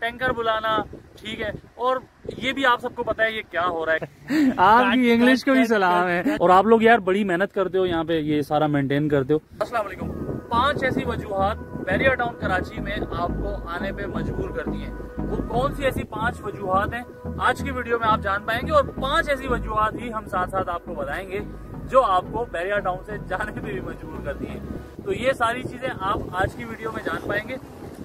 Tanker बुलाना ठीक है। और ये भी आप सबको पता है ये क्या हो रहा है। आपकी इंग्लिश को भी सलाम है। और आप लोग यार बड़ी मेहनत करते हो यहाँ पे ये सारा मेंटेन करते हो। अस्सलाम वालेकुम पाँच ऐसी वजूहत बैरियर टाउन कराची में आपको आने पे मजबूर करती हैं। वो कौन सी ऐसी पाँच वजूहत हैं? आज की वीडियो में आप जान पाएँगे और पाँच ऐसी वजूहत ही हम साथ साथ आपको बताएँगे जो आपको बैरियर टाउन से जाने पे भी मजबूर करती हैं। तो ये सारी चीज़ें आप आज की वीडियो में जान पाएँगे।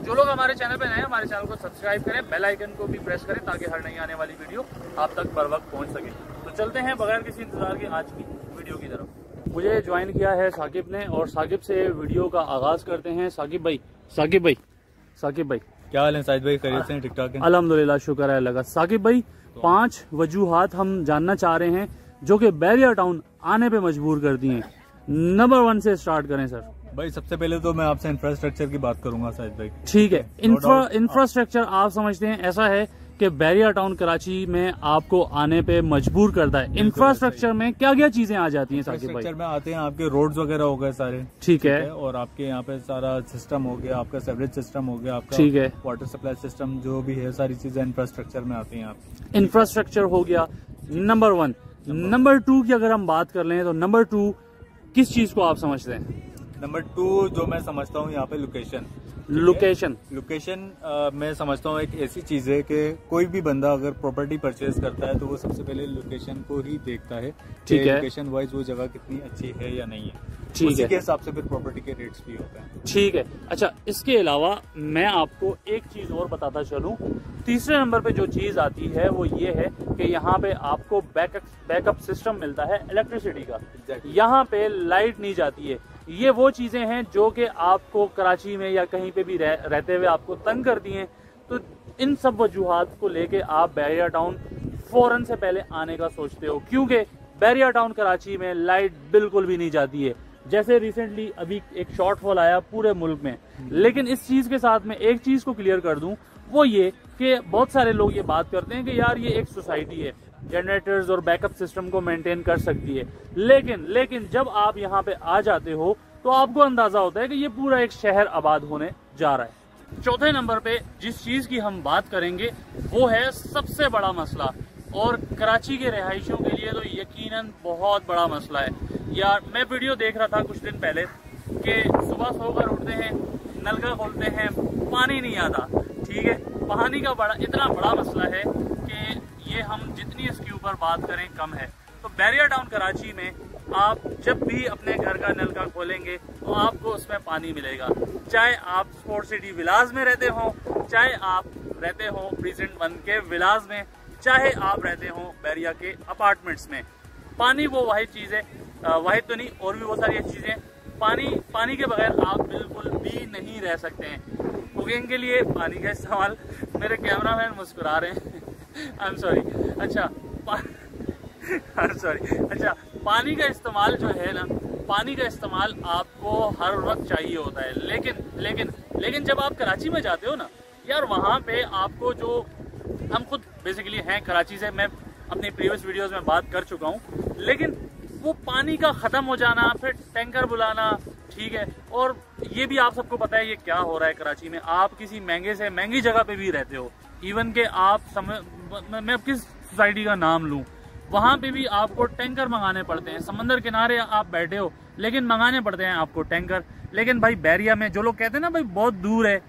जो लोग हमारे चैनल पे नए हैं हमारे चैनल को सब्सक्राइब करें बेल आइकन को भी प्रेस करें ताकि हर नई आने वाली वीडियो आप तक बर वक्त पहुँच सके। तो चलते हैं बगैर किसी इंतज़ार के आज की वीडियो की तरफ़। मुझे ज्वाइन किया है साकिब ने और साकिब से वीडियो का आगाज़ करते हैं। साकिब भाई साकिब भाई साकिब भाई। क्या हाल है साजिद भाई? खरीद से ठीक ठाक है? अलहमदुल्ला शुक्र है लगा साकिब भाई पाँच वजूहत हम जानना चाह रहे हैं जो कि बैरियर टाउन आने पे मजबूर करती हैं। नंबर वन से स्टार्ट करें सर। भाई सबसे पहले तो मैं आपसे इंफ्रास्ट्रक्चर की बात करूँगा साहिद भाई ठीक है। इंफ्रा इंफ्रास्ट्रक्चर आप समझते हैं ऐसा है कि बैरियर टाउन कराची में आपको आने पे मजबूर करता है। इंफ्रास्ट्रक्चर में क्या क्या चीज़ें आ जाती हैं साकिब भाई? में आते हैं आपके रोड्स वगैरह हो गए सारे ठीक है। और आपके यहाँ पे सारा सिस्टम हो गया आपका सेवरेज सिस्टम हो गया आपका ठीक है। वाटर सप्लाई सिस्टम जो भी है सारी चीज़ें इंफ्रास्ट्रक्चर में आती हैं आप। इंफ्रास्ट्रक्चर हो गया नंबर वन नंबर टू की अगर हम बात कर लें तो नंबर टू किस चीज़ को आप समझते हैं? नंबर टू जो मैं समझता हूँ यहाँ पे लोकेशन लोकेशन लोकेशन मैं समझता हूँ एक ऐसी चीज़ है कि कोई भी बंदा अगर प्रॉपर्टी परचेज करता है तो वो सबसे पहले लोकेशन को ही देखता है ठीक है। लोकेशन वाइज वो जगह कितनी अच्छी है या नहीं है। ठीक है। के हिसाब से फिर प्रॉपर्टी के रेट्स भी होते हैं। ठीक है। अच्छा इसके अलावा मैं आपको एक चीज़ और बताता चलूँ। तीसरे नंबर पे जो चीज़ आती है वो ये है कि यहाँ पे आपको बैकअप बैकअप सिस्टम मिलता है इलेक्ट्रिसिटी का। Exactly. यहाँ पे लाइट नहीं जाती है। ये वो चीज़ें हैं जो कि आपको कराची में या कहीं पे भी रह, रहते हुए आपको तंग करती हैं। तो इन सब वजूहत को लेके आप बैरिया टाउन फ़ौरन से पहले आने का सोचते हो क्योंकि बैरिया टाउन कराची में लाइट बिल्कुल भी नहीं जाती है। जैसे रिसेंटली अभी एक शॉर्टफॉल आया पूरे मुल्क में। लेकिन इस चीज़ के साथ में एक चीज़ को क्लियर कर दूँ वो ये कि बहुत सारे लोग ये बात करते हैं कि यार ये एक सोसाइटी है। जनरेटर्स और बैकअप सिस्टम को मेंटेन कर सकती है। लेकिन लेकिन जब आप यहाँ पे आ जाते हो तो आपको अंदाज़ा होता है कि ये पूरा एक शहर आबाद होने जा रहा है। चौथे नंबर पे जिस चीज़ की हम बात करेंगे, वो है सबसे बड़ा मसला। और कराची के रिहायशियों के लिए तो यकीनन बहुत बड़ा मसला है। यार, मैं वीडियो देख रहा था कुछ दिन पहले कि सुबह सोकर उठते हैं, नलका खोलते हैं, पानी नहीं आता। ठीक है? पानी का बड़ा, इतना बड़ा मसला है कि ये हम जितनी ऊपर बात करें, कम है। तो बैरियर टाउन कराची में आप जब भी अपने घर का नलका खोलेंगे तो आपको उसमें पानी मिलेगा। चाहे आप स्पोर्ट सिटी विलास में रहते हो, चाहे आप रहते हो प्रेजेंट वन के विलास में, चाहे आप रहते हो बैरिया के अपार्टमेंट्स में। पानी वो वाहिद चीज़ है वाहिद तो नहीं, और भी बहुत सारी चीज़ें पानी पानी के बगैर आप बिल्कुल भी नहीं रह सकते हैं। कुकिंग के लिए पानी का इस्तेमाल, मेरे कैमरा मैन मुस्कुरा रहे हैं। आई एम सॉरी अच्छा सॉरी अच्छा पानी का इस्तेमाल जो है ना, पानी का इस्तेमाल आपको हर वक्त चाहिए होता है। लेकिन लेकिन लेकिन जब आप कराची में जाते हो ना, यार वहाँ पे आपको जो, हम खुद बेसिकली हैं कराची से, मैं अपनी प्रीवियस वीडियोस में बात कर चुका हूँ, लेकिन वो पानी का ख़त्म हो जाना, फिर टैंकर बुलाना, ठीक है, और ये भी आप सबको पता है ये क्या हो रहा है कराची में। आप किसी महँगे से महँगी जगह पे भी रहते हो। इवन के आप समय, मैं मैं किस सोसाइटी का नाम लूँ। वहाँ पे भी आपको टैंकर मंगाने पड़ते हैं। समंदर किनारे आप बैठे हो, लेकिन मंगाने पड़ते हैं आपको टैंकर। लेकिन भाई, बैरिया में जो लोग कहते हैं ना भाई, बहुत दूर है।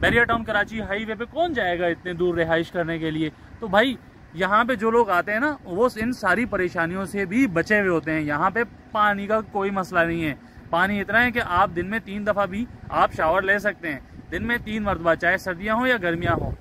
बैरिया टाउन, कराची हाईवे पे कौन जाएगा इतने दूर रिहाइश करने के लिए? तो भाई, यहाँ पे जो लोग आते हैं ना, वो इन सारी परेशानियों से भी बचे हुए होते हैं। यहाँ पे पानी का कोई मसला नहीं है। पानी इतना है कि आप दिन में तीन दफ़ा भी आप शावर ले सकते हैं। दिन में तीन मरतबा, चाहे सर्दियाँ हो या गर्मियाँ हो।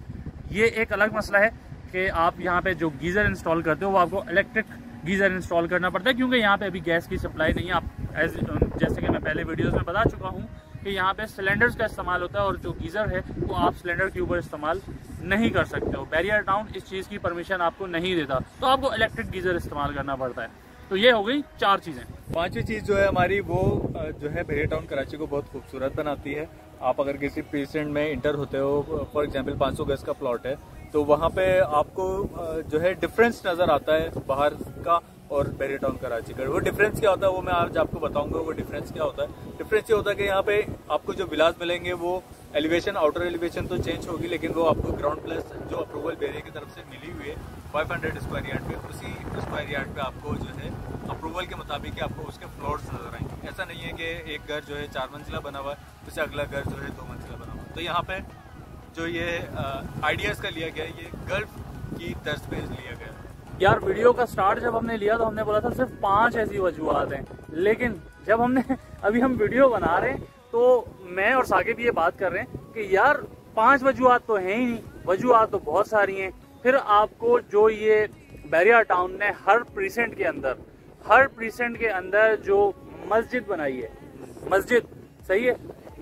ये एक अलग मसला है। कि आप यहाँ पे जो गीज़र इंस्टॉल करते हो, वो आपको इलेक्ट्रिक गीज़र इंस्टॉल करना पड़ता है, क्योंकि यहाँ पे अभी गैस की सप्लाई नहीं है। आप एज जैसे कि मैं पहले वीडियोस में बता चुका हूँ कि यहाँ पे सिलेंडर्स का इस्तेमाल होता है और जो गीज़र है, वो आप सिलेंडर के ऊपर इस्तेमाल नहीं कर सकते हो। बैरियर टाउन इस चीज़ की परमिशन आपको नहीं देता। तो आपको इलेक्ट्रिक गीज़र इस्तेमाल करना पड़ता है। तो ये हो गई चार चीज़ें। पांचवी चीज़ जो है हमारी, वो जो है बैरियर टाउन कराची को बहुत खूबसूरत बनाती है। आप अगर किसी पेशेंट में इंटर होते हो फॉर एग्जांपल 500 गज का प्लॉट है तो वहाँ पे आपको जो है डिफरेंस नज़र आता है बाहर का और बेरी टाउन का वो डिफरेंस क्या होता है वो मैं आज आपको बताऊँगा, वो डिफरेंस क्या होता है। डिफरेंस ये होता है कि यहाँ पे आपको जो विलास मिलेंगे, वो एलिवेशन आउटर एलिवेशन तो चेंज होगी, लेकिन वो आपको ग्राउंड प्लस जो अप्रूवल बेरिया की तरफ़ से मिली हुई है 500 स्क्वायर यार्ड पे, उसी स्क्वायर यार्ड पे आपको जो है अप्रूवल के मुताबिक आपको उसके फ्लोर्स नज़र आएँगे। ऐसा नहीं है कि एक घर जो है चार मंजिला बना हुआ है उससे अगला घर जो है दो मंजिला बना हुआ तो यहाँ पे जो ये आइडियाज़ का लिया गया, ये गल्फ की तर्ज पे लिया गया। यार, वीडियो का स्टार्ट जब हमने लिया तो हमने बोला था सिर्फ़ पाँच ऐसी वजूहत हैं। लेकिन जब हमने, अभी हम वीडियो बना रहे हैं तो मैं और साकिब ये बात कर रहे हैं कि यार, पाँच वजूहत तो हैं ही नहीं। वजूहत तो बहुत सारी हैं। फिर आपको जो ये बैरिया टाउन ने हर प्रीसेंट के अंदर, हर प्रीसेंट के अंदर जो मस्जिद बनाई है, मस्जिद, सही है?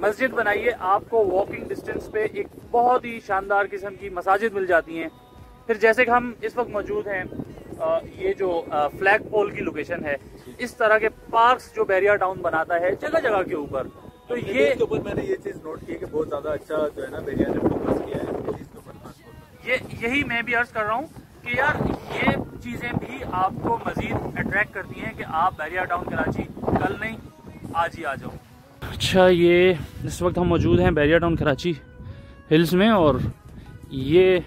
मस्जिद बनाइए आपको वॉकिंग डिस्टेंस पे एक बहुत ही शानदार किस्म की मसाजिद मिल जाती हैं। फिर जैसे कि हम इस वक्त मौजूद हैं ये जो फ्लैग पोल की लोकेशन है इस तरह के पार्क्स जो बैरिया टाउन बनाता है जगह जगह के ऊपर। तो ये इसके ऊपर मैंने ये चीज़ नोट की कि बहुत ज़्यादा अच्छा जो है ना बैरिया ने फोकस किया है ये यही मैं भी अर्ज़ कर रहा हूँ कि यार ये चीज़ें भी आपको मजीद अट्रैक्ट करती हैं कि आप बैरिया टाउन कराची कल नहीं आज ही आ जाओ। अच्छा ये इस वक्त हम मौजूद हैं बैरिया टाउन कराची हिल्स में और ये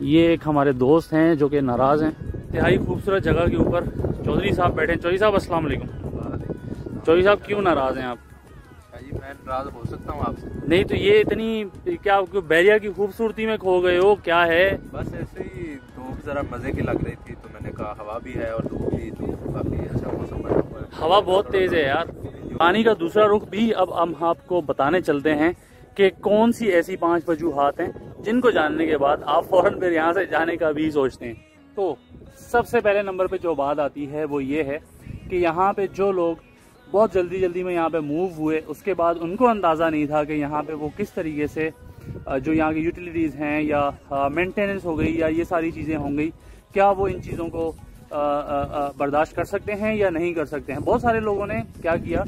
ये एक हमारे दोस्त हैं जो कि नाराज़ हैं। इंतहाई खूबसूरत जगह के ऊपर चौधरी साहब बैठे हैं। चौधरी साहब अस्सलाम वालेकुम। चौधरी साहब क्यों नाराज़ हैं आप? जी मैं नाराज़ हो सकता हूँ आपसे। नहीं तो ये इतनी क्या बैरिया की खूबसूरती में खो गए हो? क्या है? बस ऐसे ही धूप ज़रा मज़े की लग रही थी तो मैंने कहा हवा भी है और धूप भी तो काफ़ी अच्छा मौसम बना हुआ है। हवा बहुत तेज़ है यार। पानी का दूसरा रुख भी अब हम आपको बताने चलते हैं कि कौन सी ऐसी पाँच वजूहत हैं जिनको जानने के बाद आप फ़ौरन फिर यहाँ से जाने का भी सोचते हैं। तो सबसे पहले नंबर पे जो बात आती है वो ये है कि यहाँ पे जो लोग बहुत जल्दी जल्दी में यहाँ पे मूव हुए, उसके बाद उनको अंदाज़ा नहीं था कि यहाँ पे वो किस तरीके से जो यहाँ की यूटिलिटीज़ हैं या मेंटेनेंस हो गई या ये सारी चीज़ें हो गई क्या वो इन चीज़ों को बर्दाश्त कर सकते हैं या नहीं कर सकते हैं। बहुत सारे लोगों ने क्या किया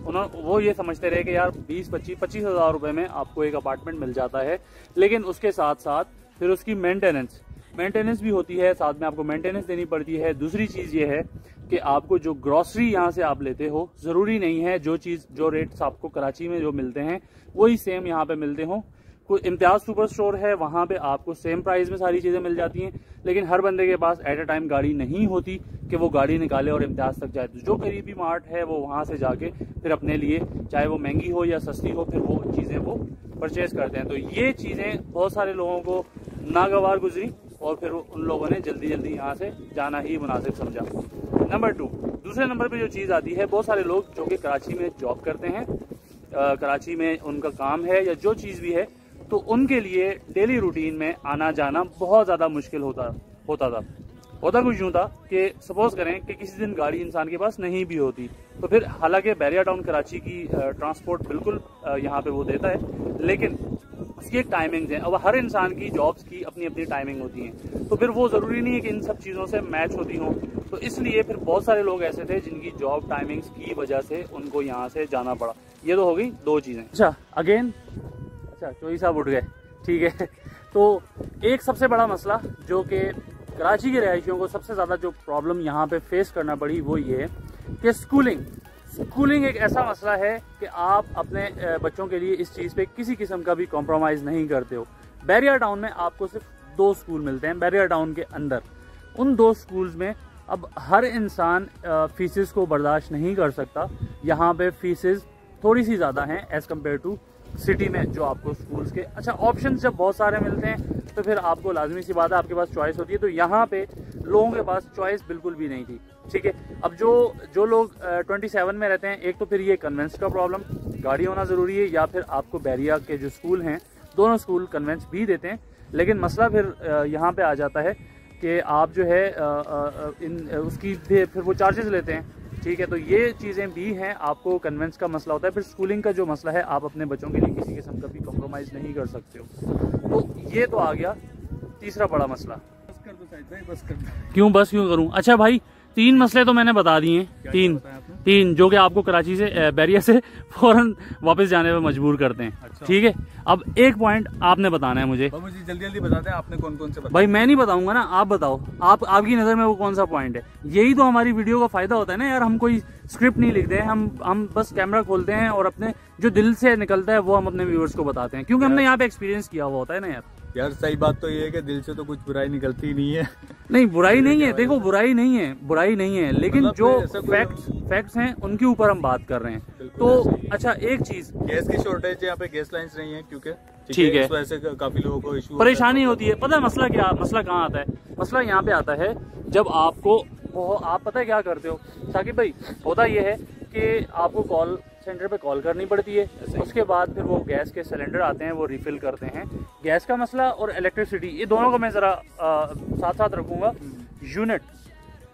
उन्होंने वो ये समझते रहे कि यार, बीस, पच्चीस पच्चीस हज़ार रुपये में आपको एक अपार्टमेंट मिल जाता है। लेकिन उसके साथ साथ फिर उसकी मेंटेनेंस मेंटेनेंस भी होती है, साथ में आपको मेंटेनेंस देनी पड़ती है। दूसरी चीज़ ये है कि आपको जो ग्रॉसरी यहाँ से आप लेते हो, ज़रूरी नहीं है जो चीज़, जो रेट्स आपको कराची में जो मिलते हैं, वही सेम यहाँ पे मिलते हों। कोई इम्तियाज़ सुपर स्टोर है वहाँ पे आपको सेम प्राइस में सारी चीज़ें मिल जाती हैं लेकिन हर बंदे के पास एट अ टाइम गाड़ी नहीं होती कि वो गाड़ी निकाले और इम्तियाज़ तक जाए। तो जो करीबी मार्ट है वो वहाँ से जाके फिर अपने लिए चाहे वो महँगी हो या सस्ती हो फिर वो चीज़ें वो परचेज करते हैं। तो ये चीज़ें बहुत सारे लोगों को नागवार गुजरी और फिर उन लोगों ने जल्दी जल्दी यहाँ से जाना ही मुनासिब समझा। नंबर टू दूसरे नंबर पे जो चीज़ आती है बहुत सारे लोग जो कि कराची में जॉब करते हैं आ, कराची में उनका काम है या जो चीज़ भी है तो उनके लिए डेली रूटीन में आना जाना बहुत ज़्यादा मुश्किल होता होता था। होता कुछ यूँ था कि सपोज़ करें कि किसी दिन गाड़ी इंसान के पास नहीं भी होती तो फिर हालाँकि बैरिया टाउन कराची की ट्रांसपोर्ट बिल्कुल यहाँ पे वो देता है, लेकिन उसकी एक टाइमिंग है। अब हर इंसान की जॉब्स की अपनी अपनी टाइमिंग होती है। तो फिर वो ज़रूरी नहीं है कि इन सब चीज़ों से मैच होती हो। तो इसलिए फिर बहुत सारे लोग ऐसे थे जिनकी जॉब टाइमिंग्स की वजह से उनको यहाँ से जाना पड़ा। ये तो हो गई दो चीज़ें। अच्छा अगेन अच्छा चोई साहब उठ गए। ठीक है। तो एक सबसे बड़ा मसला जो कि कराची के रहायशियों को सबसे ज़्यादा जो प्रॉब्लम यहाँ पे फेस करना पड़ी, वो ये कि स्कूलिंग स्कूलिंग एक ऐसा मसला है कि आप अपने बच्चों के लिए इस चीज़ पे किसी किस्म का भी कॉम्प्रोमाइज़ नहीं करते हो। बैरियर टाउन में आपको सिर्फ़ दो स्कूल मिलते हैं, बैरियर टाउन के अंदर। उन दो स्कूल्स में अब हर इंसान फीसिस को बर्दाश्त नहीं कर सकता। यहाँ पे फीसिस थोड़ी सी ज़्यादा हैं एज़ कंपेयर टू सिटी में जो आपको स्कूल्स के अच्छा ऑप्शन जब बहुत सारे मिलते हैं तो फिर आपको लाजमी सी बात है, आपके पास चॉइस होती है तो यहाँ पे लोगों के पास चॉइस बिल्कुल भी नहीं थी, ठीक है? अब जो जो लोग ट्वेंटी सेवन में रहते हैं, एक तो फिर ये कन्वेंस का प्रॉब्लम गाड़ी होना ज़रूरी है, या फिर आपको बैरिया के जो स्कूल हैं, दोनों स्कूल कन्वेंस भी देते हैं, लेकिन मसला फिर यहाँ पर आ जाता है कि आप जो है इन, उसकी फिर वो चार्जेस लेते हैं ठीक है तो ये चीज़ें भी हैं आपको कन्वेंस का मसला होता है फिर स्कूलिंग का जो मसला है आप अपने बच्चों के लिए किसी किस्म का भी कॉम्प्रोमाइज़ नहीं कर सकते हो। तो ये तो आ गया तीसरा बड़ा मसला। बस कर दो भाई बस कर क्यों बस क्यों करूँ? अच्छा भाई तीन मसले तो मैंने बता दिए तीन। तीन जो कि आपको कराची से बैरिया से फ़ौरन वापस जाने पर मजबूर करते हैं। अच्छा। ठीक है? अब एक पॉइंट आपने बताना है मुझे। बाबू जल्दी जल्दी बताते हैं आपने कौन कौन से भाई मैं नहीं बताऊँगा ना आप बताओ। आप आपकी नज़र में वो कौन सा पॉइंट है? यही तो हमारी वीडियो का फ़ायदा होता है ना यार हम कोई स्क्रिप्ट नहीं लिखते हैं हम हम बस कैमरा खोलते हैं और अपने जो दिल से निकलता है वो हम अपने व्यूअर्स को बताते हैं। क्योंकि हमने यहाँ पे एक्सपीरियंस किया हुआ होता है ना यार। यार सही बात तो ये है कि दिल से तो कुछ बुराई निकलती ही नहीं है। नहीं बुराई नहीं है। देखो बुराई नहीं है बुराई नहीं है। लेकिन मतलब जो फैक्ट्स फैक्ट्स हैं। उनके ऊपर हम बात कर रहे हैं। तो। अच्छा एक चीज़। गैस की शॉर्टेज यहाँ पे गैस लाइंस नहीं है क्योंकि ठीक है। इस वजह से काफ़ी लोगों को इशू परेशानी होती है। पता है मसला क्या मसला कहाँ आता है? मसला यहाँ पे आता है जब आपको आप पता है क्या करते हो? साकिब भाई होता यह है कि आपको कॉल सेंटर पे कॉल करनी पड़ती है। उसके बाद फिर वो गैस के सिलेंडर आते हैं वो रिफिल करते हैं। गैस का मसला और इलेक्ट्रिसिटी ये दोनों को मैं ज़रा साथ साथ रखूँगा। यूनिट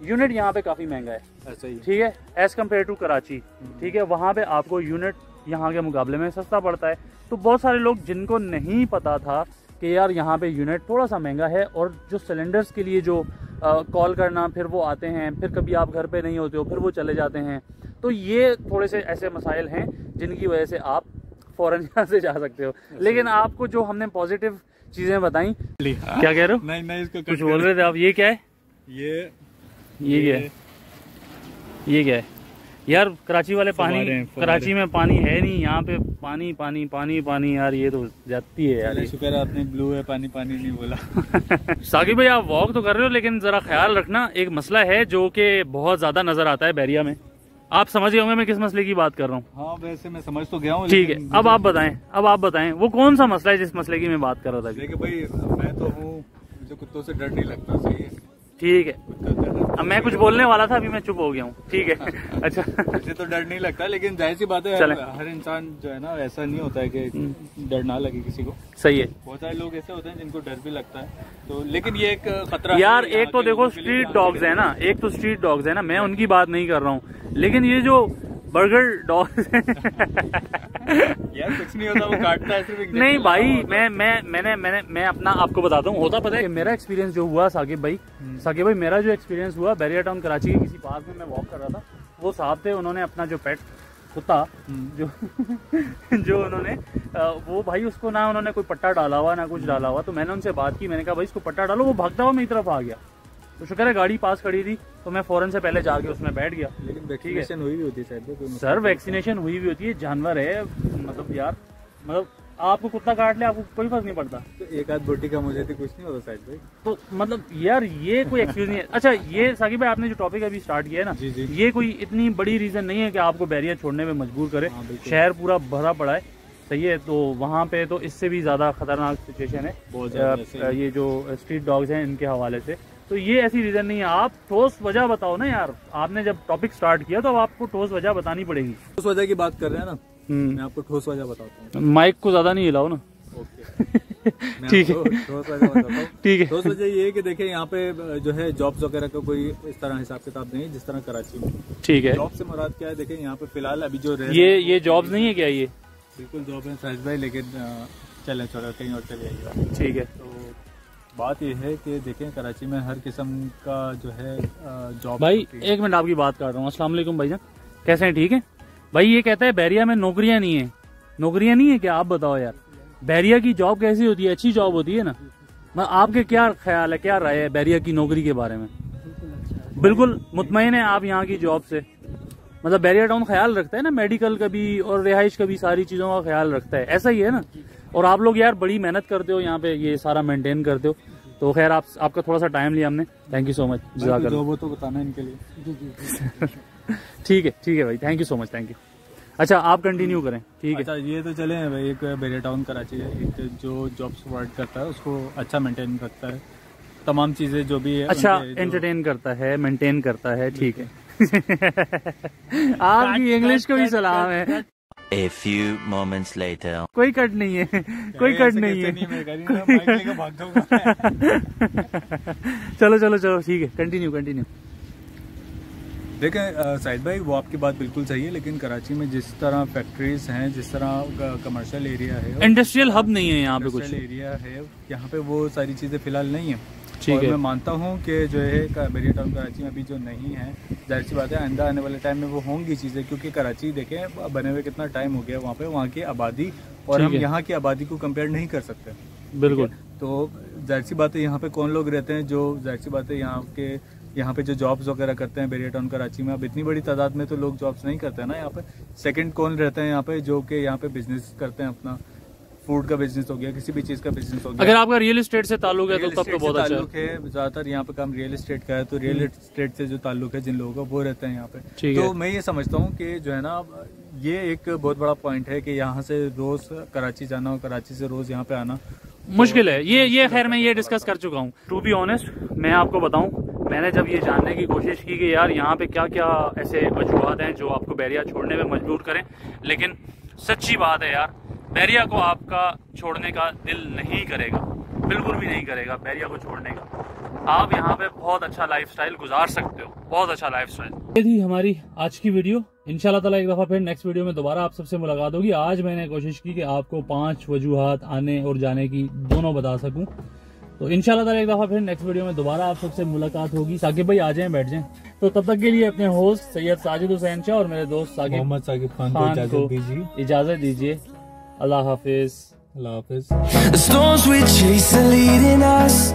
यूनिट यहाँ पे काफ़ी महँगा है। ऐसा ही। ठीक है? As compare to Karachi. ठीक है? वहाँ पे आपको यूनिट यहाँ के मुकाबले में सस्ता पड़ता है। तो बहुत सारे लोग जिनको नहीं पता था कि यार यहाँ पे यूनिट थोड़ा सा महँगा है और जो सिलेंडर्स के लिए जो कॉल करना फिर वो आते हैं फिर कभी आप घर पे नहीं होते हो फिर वो चले जाते हैं। तो ये थोड़े से ऐसे मसाइल हैं जिनकी वजह से आप फ़ौरन यहाँ से जा सकते हो। लेकिन आपको जो हमने पॉजिटिव चीज़ें बताई क्या कह रहे हो? नहीं नहीं इसको कुछ बोल रहे थे आप ये क्या है? ये ये क्या है? ये क्या है? यार कराची वाले पानी। कराची में पानी है नहीं यहाँ पे पानी पानी पानी पानी यार ये तो जाती है यार शुक्र है आपने ब्लू है पानी पानी नहीं बोला। साकिब भाई आप वॉक तो कर रहे हो लेकिन जरा ख्याल रखना एक मसला है जो कि बहुत ज़्यादा नज़र आता है बैरिया में। आप समझ गए होंगे मैं किस मसले की बात कर रहा हूँ। हाँ वैसे मैं समझ तो गया हूँ ठीक है अब आप बताएँ अब आप बताएँ वो कौन सा मसला है जिस मसले की मैं बात कर रहा था देखिए भाई मैं तो हूँ मुझे कुत्तों से डर नहीं लगता सही है। ठीक है। अब मैं कुछ बोलने वाला था अभी मैं चुप हो गया हूँ। ठीक है। अच्छा। मुझे तो डर नहीं लगता लेकिन ज़ाहिर सी बात है। हर इंसान जो है ना ऐसा नहीं होता है कि डर ना लगे किसी को। सही है। बहुत सारे लोग ऐसे होते हैं जिनको डर भी लगता है। तो लेकिन ये एक खतरा यार एक तो देखो स्ट्रीट डॉग्स है ना। एक तो स्ट्रीट डॉग्स है ना। मैं उनकी बात नहीं कर रहा हूँ। लेकिन ये जो बर्गर डॉग्स यार कुछ नहीं होता वो काटता है सिर्फ़ नहीं भाई हुआ मैं मैं मैंने मैंने मैं अपना आपको बताता हूँ होता पता है? मेरा एक्सपीरियंस जो हुआ साकिब भाई साकिब भाई मेरा जो एक्सपीरियंस हुआ बैरिया टाउन कराची के किसी पार्क में मैं वॉक कर रहा था वो साहब थे उन्होंने अपना जो पेट कुत्ता जो जो उन्होंने वो भाई उसको ना उन्होंने कोई पट्टा डाला हुआ ना कुछ डाला हुआ तो मैंने उनसे बात की मैंने कहा भाई इसको पट्टा डालो वो भागता हुआ मेरी तरफ़ आ गया। तो शुक्र है गाड़ी पास खड़ी थी तो मैं फ़ौरन से पहले जाके उसमें बैठ गया। लेकिन वैक्सीनेशन हुई भी होती है शायद सर वैक्सीनेशन हुई भी होती है जानवर है मतलब यार मतलब आपको कुत्ता काट ले आपको कोई फ़र्क नहीं पड़ता। तो एक आध बोटी कम हो जाती कुछ नहीं होता शायद भाई। तो मतलब यार ये कोई एक्सक्यूज नहीं है। अच्छा ये साकिब भाई आपने जो टॉपिक अभी स्टार्ट किया है ना जी, जी। ये कोई इतनी बड़ी रीजन नहीं है कि आपको बैरियर छोड़ने में मजबूर करे। हाँ, शहर पूरा भरा पड़ा है सही है तो वहाँ पे तो इससे भी ज़्यादा खतरनाक सिचुएशन है। ये जो स्ट्रीट डॉग्स हैं इनके हवाले से। तो ये ऐसी रीजन नहीं है। आप ठोस वजह बताओ ना यार। आपने जब टॉपिक स्टार्ट किया तो आपको ठोस वजह बतानी पड़ेगी। ठोस वजह की बात कर रहे हैं ना? हम्म, मैं आपको ठोस वजह बताता हूँ। माइक को ज़्यादा नहीं हिलाओ ना। ओके। ठीक है। ठीक है। ठोस वजह ये है कि देखिए यहाँ पे जो है जॉब्स वगैरह का कोई इस तरह हिसाब किताब नहीं है जिस तरह कराची में। ठीक है। जॉब से मुराद क्या है? देखिए यहाँ पे फ़िलहाल अभी जो ये ये जॉब्स नहीं है क्या ये? बिल्कुल जॉब है साजिद भाई लेकिन चलें छोड़ो कहीं और चले आइएगा ठीक है। तो बात यह है कि देखें कराची में हर किस्म का जो है जॉब भाई एक मिनट आपकी बात कर रहा हूँ। अस्सलाम भाई भाईजान। कैसे हैं? ठीक है? भाई ये कहता है बैरिया में नौकरियाँ नहीं है। नौकरियाँ नहीं है क्या? आप बताओ यार। बैरिया की जॉब कैसी होती है? अच्छी जॉब होती है ना? मैं आपके क्या ख्याल है क्या राय है बैरिया की नौकरी के बारे में? बिल्कुल मुतमिन है आप यहाँ की जॉब से। मतलब बैरिया टाउन ख्याल रखता है ना? मेडिकल का भी और रिहाइश का भी सारी चीज़ों का ख्याल रखता है। ऐसा ही है ना? और आप लोग यार बड़ी मेहनत करते हो यहाँ पे ये सारा मेंटेन करते हो। तो खैर आप आपका थोड़ा सा टाइम लिया हमने। थैंक यू सो मच भाई, जजाक कोई जॉब हो तो बताना इनके लिए। ठीक है ठीक है भाई thank you so much thank you अच्छा आप कंटिन्यू करें ठीक है। अच्छा ये तो चले हैं भाई एक बेरिया टाउन कराची है। एक जो जॉब्स प्रोवाइड करता है उसको अच्छा मेंटेन रखता है। तमाम चीज़ें जो भी है अच्छा एंटरटेन करता है मेंटेन करता है ठीक है। आपकी इंग्लिश को भी सलाम है। A few moments later. कोई कट नहीं है। कोई कट नहीं है। नहीं हूँ, चलो चलो चलो ठीक है कंटिन्यू कंटिन्यू देखें शाहिद भाई वो आपकी बात बिल्कुल सही है लेकिन कराची में जिस तरह फैक्ट्रीज हैं जिस तरह कमर्शियल एरिया है इंडस्ट्रियल हब नहीं है यहाँ पे कुछ। एरिया है यहाँ पे वो सारी चीज़ें फ़िलहाल नहीं है। और है। मैं मानता हूँ कि जो है बेरिया टाउन कराची में अभी जो नहीं है ज़ाहिर सी बात है आइंदा आने वाले टाइम में वो होंगी चीज़ें क्योंकि कराची देखें बने हुए कितना टाइम हो गया वहाँ पे वहाँ की आबादी और हम यहाँ की आबादी को कंपेयर नहीं कर सकते। बिल्कुल। तो ज़ाहिर सी बात है यहाँ पे कौन लोग रहते हैं जो ज़ाहिर सी बात है यहाँ के यहाँ पे जो जॉब्स वगैरह करते हैं बेरिया टाउन कराची में अब इतनी बड़ी तादाद में तो लोग जॉब्स नहीं करते हैं ना यहाँ पे। सेकंड कौन रहते हैं यहाँ पे जो कि यहाँ पे बिज़नेस करते हैं अपना? फ़ूड का बिज़नेस हो गया किसी भी चीज़ का बिज़नेस हो गया। अगर आपका रियल एस्टेट से ताल्लुक है तो तब तो बहुत अच्छा है। ताल्लुक है ज़्यादातर यहाँ पे काम रियल एस्टेट का है तो रियल एस्टेट से जो ताल्लुक है जिन लोगों का वो रहते हैं यहाँ पे। तो मैं ये समझता हूँ कि जो है ना ये एक बहुत बड़ा पॉइंट है कि यहाँ से रोज कराची जाना और कराची से रोज यहाँ पे आना। मुश्किल है। ये ये खैर मैं ये डिस्कस कर चुका हूँ। टू बी ऑनेस्ट मैं आपको बताऊँ मैंने जब ये जानने की कोशिश की कि यार यहाँ पे क्या क्या ऐसे वजूहत हैं जो आपको बैरिया छोड़ने में मजबूर करें लेकिन सच्ची बात है यार बैरिया को आपका छोड़ने का दिल नहीं करेगा बिल्कुल भी नहीं करेगा बैरिया को छोड़ने का। आप यहाँ पे बहुत अच्छा लाइफस्टाइल गुजार सकते हो बहुत अच्छा लाइफस्टाइल ये थी हमारी आज की वीडियो। इंशाल्लाह ताला एक दफ़ा फिर नेक्स्ट वीडियो में दोबारा आप सबसे मुलाकात होगी। आज मैंने कोशिश की कि आपको पाँच वजूहत आने और जाने की दोनों बता सकूँ। तो इंशाल्लाह ताला एक दफ़ा फिर नेक्स्ट वीडियो में दोबारा आप सबसे मुलाकात होगी। साकिब भाई आ जाएँ बैठ जाएँ। तो तब तक के लिए अपने होस्ट सैयद साजिद हुसैन शाह और मेरे दोस्त साकिब मोहम्मद साकिब खान को इजाज़त दीजिए। Allah Hafiz. Allah Hafiz. The storms we chase are leading us.